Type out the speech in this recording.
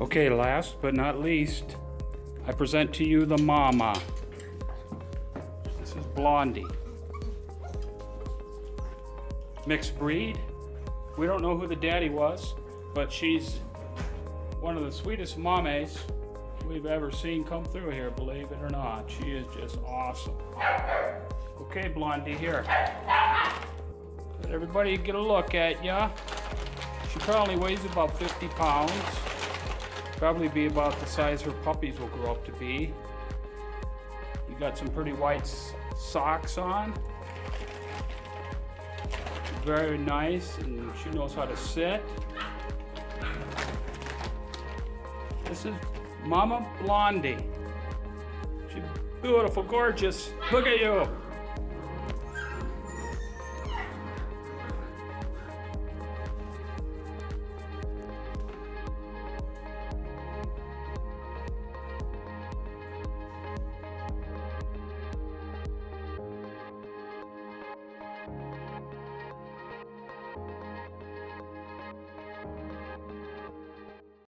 Okay, last but not least, I present to you the mama. This is Blondie. Mixed breed. We don't know who the daddy was, but she's one of the sweetest mames we've ever seen come through here, believe it or not. She is just awesome. Okay, Blondie, here. Let everybody get a look at ya. She probably weighs about 50 pounds. Probably be about the size her puppies will grow up to be. You got some pretty white socks on. Very nice, and she knows how to sit. This is Mama Blondie. She's beautiful, gorgeous. Look at you.